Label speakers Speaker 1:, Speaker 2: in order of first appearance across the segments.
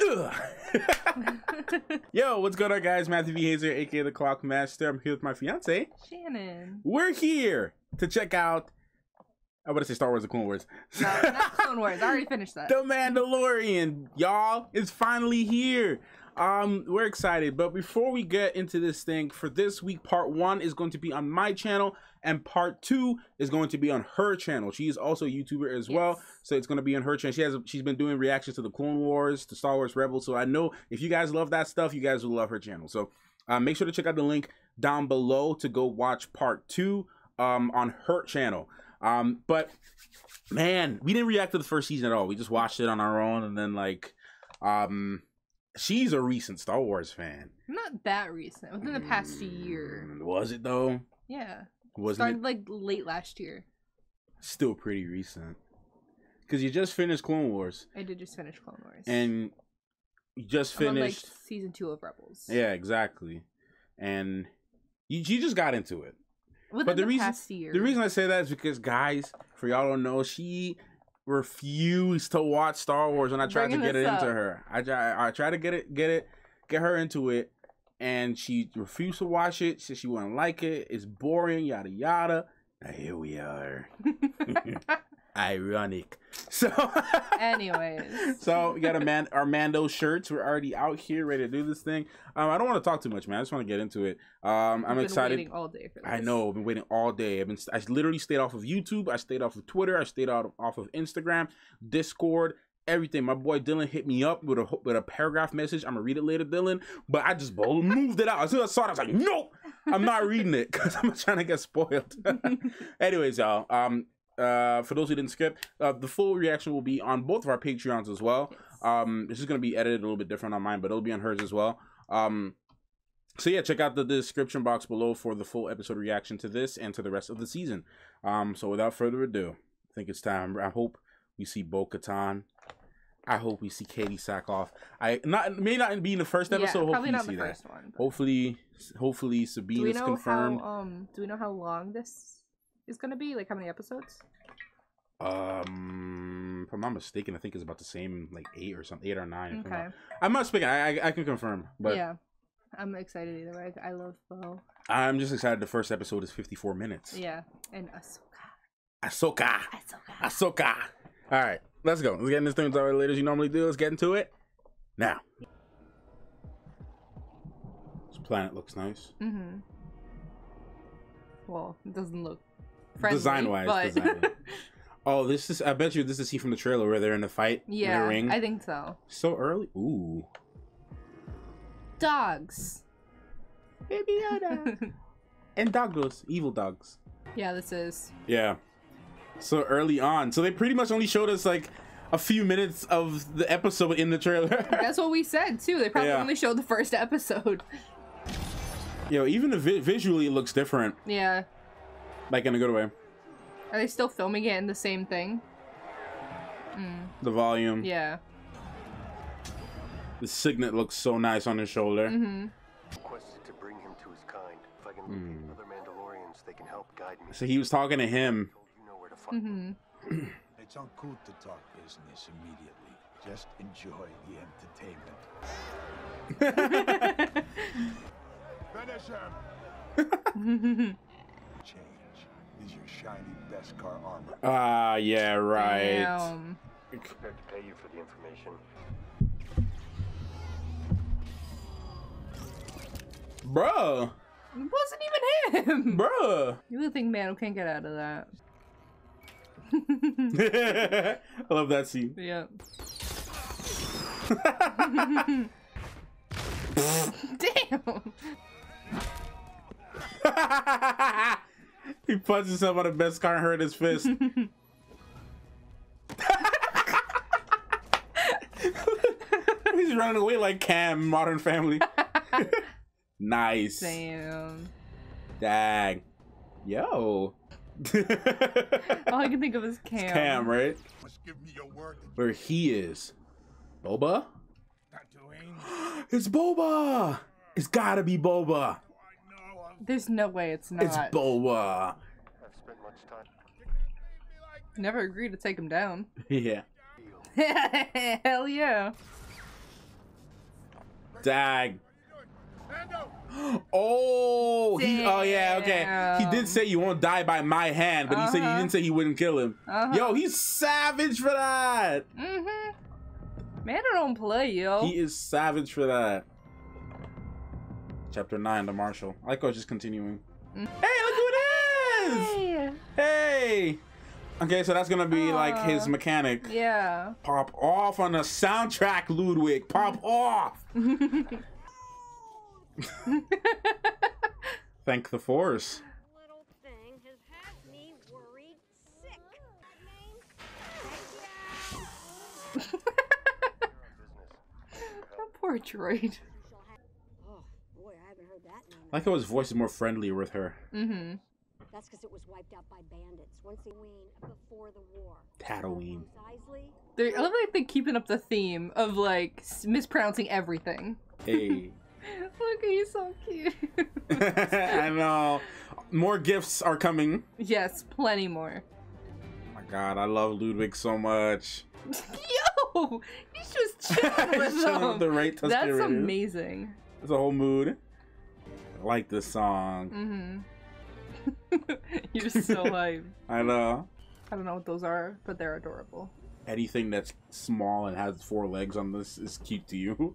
Speaker 1: Yo, what's going on, guys? Matthew V. Haynes, aka the Clock Master. I'm here with my fiance.
Speaker 2: Shannon.
Speaker 1: We're here to check out. I want to say Star Wars: The Clone Wars.
Speaker 2: No, not Clone Wars. I already finished that.
Speaker 1: the Mandalorian, y'all, is finally here. Um, we're excited, but before we get into this thing, for this week, part one is going to be on my channel, and part two is going to be on her channel. She is also a YouTuber as well, so it's going to be on her channel. She has she's been doing reactions to the Clone Wars, to Star Wars Rebels. So I know if you guys love that stuff, you guys will love her channel. So uh, make sure to check out the link down below to go watch part two um, on her channel. Um, but man, we didn't react to the first season at all. We just watched it on our own, and then like, um, she's a recent Star Wars fan.
Speaker 2: Not that recent. Within the past year.
Speaker 1: Mm, was it though?
Speaker 2: Yeah.
Speaker 1: Wasn't
Speaker 2: Started
Speaker 1: it
Speaker 2: like late last year.
Speaker 1: still pretty recent? Because you just finished Clone Wars,
Speaker 2: I did just finish Clone Wars.
Speaker 1: and you just
Speaker 2: on, like
Speaker 1: finished.
Speaker 2: season two of Rebels.
Speaker 1: yeah, exactly. And you, you just got into it.
Speaker 2: Within
Speaker 1: but the
Speaker 2: the,
Speaker 1: reason
Speaker 2: year.
Speaker 1: the reason I say that is because, guys, for y'all don't know, she refused to watch Star Wars when I tried
Speaker 2: Bringing
Speaker 1: to get it
Speaker 2: this
Speaker 1: into her. I try, I tried to get it, get it, get her into it, and she refused to watch it. Said she wouldn't like it. It's boring, yada yada. Now here we are. Ironic. So,
Speaker 2: Anyways.
Speaker 1: so we got a man, our Mando shirts. We're already out here, ready to do this thing. Um, I don't want to talk too much, man. I just want to get into it. Um, I'm
Speaker 2: been
Speaker 1: excited.
Speaker 2: waiting all day for this.
Speaker 1: I know. I've been waiting all day. I've been. I literally stayed off of YouTube. I stayed off of Twitter. I stayed out off of Instagram, Discord, everything. My boy Dylan hit me up with a with a paragraph message. I'm gonna read it later, Dylan. But I just bo- moved it out as soon as I saw it. I was like, nope, I'm not reading it because I'm trying to get spoiled. Anyways, y'all. Um. Uh, for those who didn't skip, uh, the full reaction will be on both of our Patreons as well. Um, it's just gonna be edited a little bit different on mine, but it'll be on hers as well. Um, so yeah, check out the description box below for the full episode reaction to this and to the rest of the season. Um, so without further ado, I think it's time. I hope we see Bo Katan. I hope we see Katee Sackhoff. I not may not be in the first
Speaker 2: Yeah,
Speaker 1: episode.
Speaker 2: probably
Speaker 1: hopefully
Speaker 2: not
Speaker 1: see
Speaker 2: the
Speaker 1: that.
Speaker 2: first one. but-
Speaker 1: Hopefully, hopefully
Speaker 2: do we
Speaker 1: Sabine is confirmed.
Speaker 2: how um do we know how long this is gonna be? Like how many episodes?
Speaker 1: Um, if I'm not mistaken, I think it's about the same, like eight or something, eight or nine. I'm
Speaker 2: Okay.
Speaker 1: not- I'm not speaking. I, I I can confirm, but
Speaker 2: yeah. I'm excited either way. I love Bo.
Speaker 1: I'm just excited. The first episode is 54 minutes.
Speaker 2: Yeah. And Ahsoka.
Speaker 1: Ahsoka.
Speaker 2: Ahsoka.
Speaker 1: Ahsoka. All right, let's go. Let's get into this thing as late as you normally do. Let's get into it now. This planet looks nice.
Speaker 2: Mm-hmm. Well, it doesn't look friendly,
Speaker 1: Design-wise,
Speaker 2: but
Speaker 1: design-wise. Oh, this is. I bet you this is he from the trailer where they're in the fight. in
Speaker 2: yeah,
Speaker 1: the ring.
Speaker 2: I think so.
Speaker 1: so early. Ooh.
Speaker 2: Dogs.
Speaker 1: Baby Yoda. and doggos, evil dogs.
Speaker 2: yeah, this is.
Speaker 1: Yeah. So early on. So they pretty much only showed us like a few minutes of the episode in the trailer.
Speaker 2: That's what we said too. They probably
Speaker 1: Yeah.
Speaker 2: only showed the first episode.
Speaker 1: Yo, even the vi- visually it looks different,
Speaker 2: Yeah.
Speaker 1: Like in a good way.
Speaker 2: Are they still filming it in the same thing? Mm,
Speaker 1: The volume,
Speaker 2: yeah.
Speaker 1: the signet looks so nice on his shoulder.
Speaker 2: Mm-hmm.
Speaker 3: requested to bring him to his kind. If I can
Speaker 1: Hmm.
Speaker 3: locate other Mandalorians, they can help guide me.
Speaker 1: So he was talking to him.
Speaker 3: You know where to find.
Speaker 2: Mm-hmm.
Speaker 4: It's uncool to talk business immediately. Just enjoy the entertainment. Finish him! Change is your shiny Beskar armor.
Speaker 1: Ah, yeah, right.
Speaker 2: Damn.
Speaker 3: Prepared to pay you for the information.
Speaker 1: Bruh.
Speaker 2: It wasn't even him.
Speaker 1: Bruh.
Speaker 2: You really think Mando can't get out of that?
Speaker 1: I love that scene.
Speaker 2: yeah. Damn.
Speaker 1: He punched himself on the Beskar and hurt his fist. He's running away like Cam, Modern Family. nice.
Speaker 2: Damn.
Speaker 1: Dang. Yo.
Speaker 2: All I can think of is Cam.
Speaker 1: Cam, right?
Speaker 4: Must give me your word
Speaker 1: Where he is. Boba?
Speaker 4: Tatooine.
Speaker 1: It's Boba! It's gotta be Boba.
Speaker 4: I know of
Speaker 2: There's no way it's not.
Speaker 1: It's Boba.
Speaker 3: I've spent much time.
Speaker 2: Never agreed to take him down.
Speaker 1: Yeah.
Speaker 2: Hell yeah.
Speaker 1: Dag. Oh, he, oh yeah, okay. He did say you won't die by my hand, but he said he
Speaker 2: Uh-huh.
Speaker 1: didn't say he wouldn't kill him.
Speaker 2: Uh-huh.
Speaker 1: Yo, he's savage for that.
Speaker 2: Mm-hmm. Man, I don't play, yo.
Speaker 1: He is savage for that. Chapter nine, the Marshal. I like how just continuing.
Speaker 2: Mm.
Speaker 1: Hey, look who it is!
Speaker 2: Hey.
Speaker 1: Hey. Okay, so that's gonna be like his mechanic.
Speaker 2: Yeah.
Speaker 1: Pop off on the soundtrack, Ludwig. Pop off. Thank the force.
Speaker 5: little thing has had me worried sick.
Speaker 2: Poor droid.
Speaker 5: Oh, boy, I haven't heard that name.
Speaker 1: I like how his voice is more friendly with her.
Speaker 2: Mm-hmm.
Speaker 5: That's because it was wiped out by bandits once they ween before the war.
Speaker 1: Tatooine.
Speaker 2: They're, I love like they keeping up the theme of like mispronouncing everything.
Speaker 1: Hey.
Speaker 2: Look, he's so cute.
Speaker 1: I know. More gifts are coming.
Speaker 2: yes, plenty more.
Speaker 1: Oh my god, I love Ludwig so much.
Speaker 2: Yo, he's just chilling with them.
Speaker 1: the right
Speaker 2: That's
Speaker 1: Tuscaradus.
Speaker 2: amazing.
Speaker 1: It's a whole mood. I like this song.
Speaker 2: Mm-hmm. You're so hype.
Speaker 1: I know.
Speaker 2: I don't know what those are, but they're adorable.
Speaker 1: Anything that's small and has four legs on this is cute to you.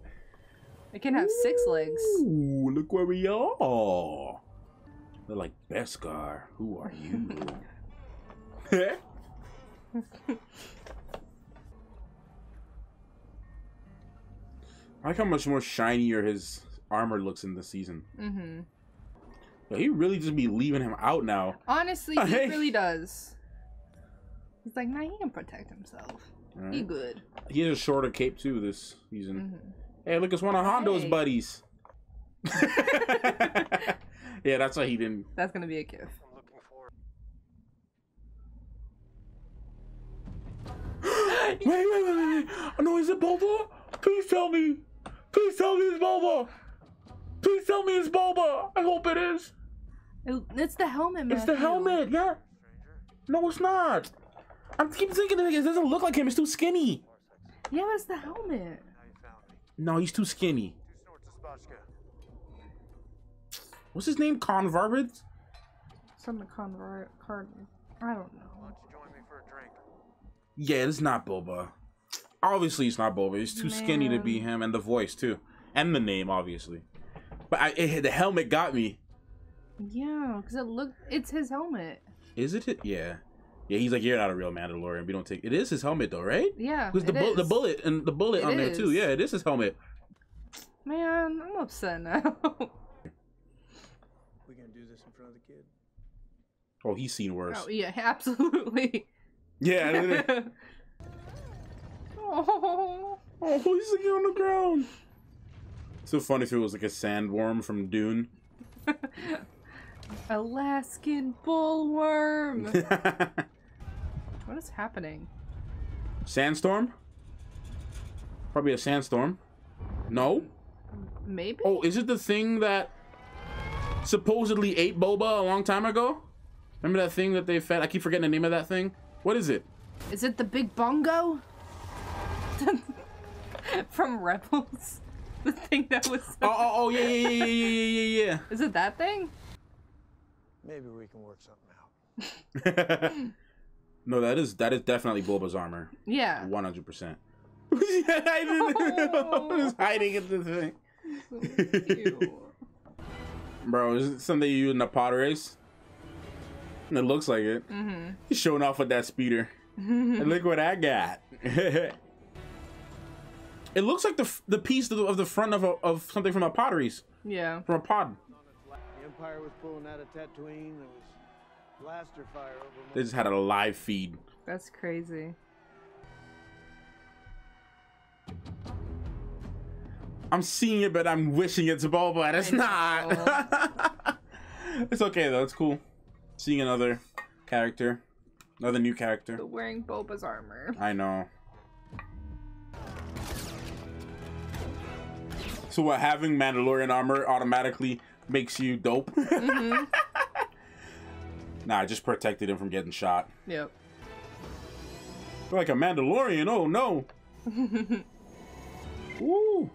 Speaker 2: It can have six legs.
Speaker 1: Ooh, look where we are. They're like Beskar. Who are you? I like how much more shinier his armor looks in this season.
Speaker 2: Mm-hmm.
Speaker 1: But he really just be leaving him out now.
Speaker 2: Honestly, he really does. He's like, nah, he can protect himself. He good.
Speaker 1: He has a shorter cape too this season.
Speaker 2: Mm-hmm.
Speaker 1: Hey, look, it's one of Hondo's
Speaker 2: Hey.
Speaker 1: buddies. yeah, that's why he didn't.
Speaker 2: That's gonna be a gift.
Speaker 3: I'm looking for
Speaker 1: wait, wait, wait, wait, wait. No, is it Boba? Please tell me. Please tell me it's Boba. Please tell me it's Boba. I hope it is.
Speaker 2: It's the helmet,
Speaker 1: It's the helmet, yeah. No, it's not. I keep thinking it doesn't look like him. It's too skinny.
Speaker 2: Yeah, but it's the helmet.
Speaker 3: Now you found me.
Speaker 1: No, he's too skinny.
Speaker 3: Two snorts of Spotchka.
Speaker 1: What's his name? Con Varvid?
Speaker 2: Some convert. I don't know.
Speaker 3: Why don't you join me for a drink?
Speaker 1: Yeah, it's not Boba. Obviously, it's not Boba. He's too skinny to be him, and the voice too, and the name, obviously. But I, it, the helmet got me.
Speaker 2: Yeah, because it look it's his helmet.
Speaker 1: Is it? it? Yeah, yeah. He's like, you're not a real Mandalorian. We don't take. It is his helmet, though, right?
Speaker 2: Yeah,
Speaker 1: Because the
Speaker 2: it
Speaker 1: bu- the bullet and the bullet
Speaker 2: It
Speaker 1: on there too. Yeah, it is his helmet.
Speaker 2: Man, I'm upset now.
Speaker 4: We gonna do this in front of the kid?
Speaker 1: Oh, he's seen worse.
Speaker 2: oh yeah, absolutely.
Speaker 1: Yeah.
Speaker 2: oh,
Speaker 1: oh, he's like on the ground. So fun if it was like a sandworm from Dune.
Speaker 2: Alaskan bullworm. what is happening?
Speaker 1: Sandstorm? Probably a sandstorm. No?
Speaker 2: Maybe.
Speaker 1: Oh, is it the thing that supposedly ate Boba a long time ago? Remember that thing that they fed? I keep forgetting the name of that thing. What is it?
Speaker 2: Is it the big bongo? From Rebels? The thing that was.
Speaker 1: Oh, oh, oh, yeah, yeah, yeah, yeah, yeah, yeah,
Speaker 2: Is it that thing?
Speaker 4: Maybe we can work something out.
Speaker 1: no, that is that is definitely Boba's armor,
Speaker 2: Yeah.
Speaker 1: one hundred percent. He's hiding in the thing.
Speaker 2: Ew.
Speaker 1: Bro, is it something you in a pod race? It looks like it.
Speaker 2: mm-hmm.
Speaker 1: He's showing off with that speeder. and look what I got. It looks like the the piece of the, of the front of a, of something from a potteries
Speaker 2: Yeah.
Speaker 1: from a pod.
Speaker 4: The Empire was pulling out of Tatooine. There was blaster fire over.
Speaker 1: They just had a live feed.
Speaker 2: That's crazy.
Speaker 1: I'm seeing it, but I'm wishing it's Boba. and It's
Speaker 2: I
Speaker 1: not. it's okay though. It's cool. Seeing another character, another new character.
Speaker 2: But wearing Boba's armor.
Speaker 1: I know. So what? Having Mandalorian armor automatically makes you dope?
Speaker 2: Mm-hmm.
Speaker 1: nah, it just protected him from getting shot.
Speaker 2: Yep.
Speaker 1: Like a Mandalorian. Oh no. Woo.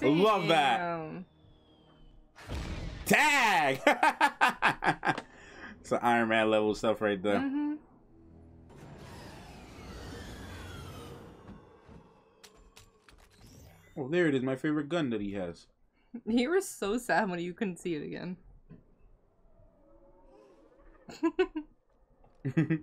Speaker 1: Love that. Tag. it's Iron Man level stuff right there.
Speaker 2: Mhm.
Speaker 1: Oh, there it is. My favorite gun that he has.
Speaker 2: You were so sad when you couldn't see it again. mm-hmm.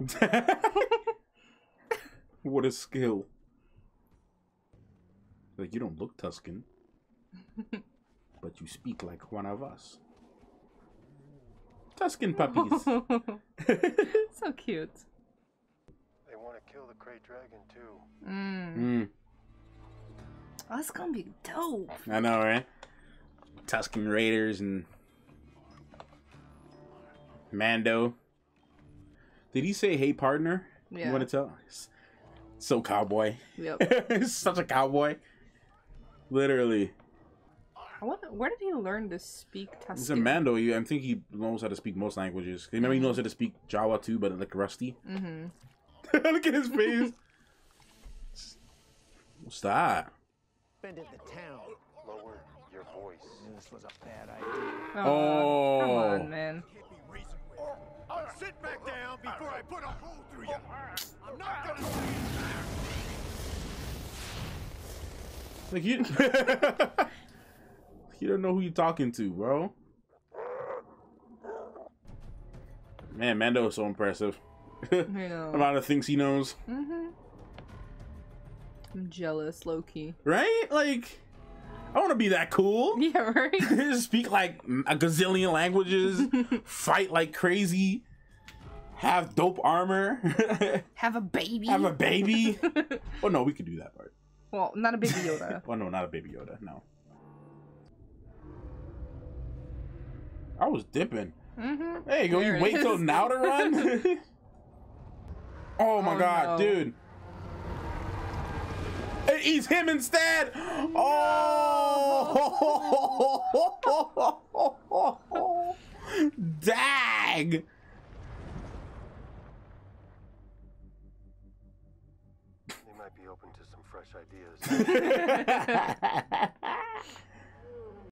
Speaker 1: what a skill. Like you don't look Tusken, but you speak like one of us. Tusken puppies.
Speaker 2: so cute.
Speaker 3: They want to kill the Krayt Dragon too.
Speaker 2: Mm.
Speaker 1: Mm,
Speaker 2: Oh, that's gonna be dope.
Speaker 1: I know, right? Tusken Raiders and Mando. Did he say, "Hey, partner"?
Speaker 2: Yeah.
Speaker 1: You want to tell? So cowboy.
Speaker 2: Yep.
Speaker 1: Such a cowboy. Literally.
Speaker 2: I wonder, where did he learn to speak Tusken?
Speaker 1: He's a Mando. He- I think he knows how to speak most languages. Remember, he knows how to speak Jawa too, but like rusty.
Speaker 2: Mm-hmm.
Speaker 1: Look at his face. What's that?
Speaker 4: Been to the town.
Speaker 3: Lower your voice.
Speaker 4: This was a bad idea.
Speaker 2: Oh, come on, man.
Speaker 6: Sit back down before I put a hole through you. I'm not gonna.
Speaker 1: Like you, you don't know who you're talking to, bro. Man, Mando is so impressive.
Speaker 2: Yeah.
Speaker 1: Amount of things he knows,
Speaker 2: Mm-hmm. I'm jealous, low key.
Speaker 1: right? Like, I want to be that cool.
Speaker 2: Yeah, right.
Speaker 1: Speak like a gazillion languages, fight like crazy, have dope armor,
Speaker 2: Have a baby.
Speaker 1: have a baby. oh no, we could do that part.
Speaker 2: well, not a baby Yoda.
Speaker 1: Oh no, not a baby Yoda. No. I was dipping.
Speaker 2: mm-hmm.
Speaker 1: Hey, go
Speaker 2: There
Speaker 1: you
Speaker 2: it
Speaker 1: wait till now to run? oh my
Speaker 2: Oh,
Speaker 1: god,
Speaker 2: no.
Speaker 1: dude. It eats him instead. Oh, dag.
Speaker 3: They might be open to some fresh ideas.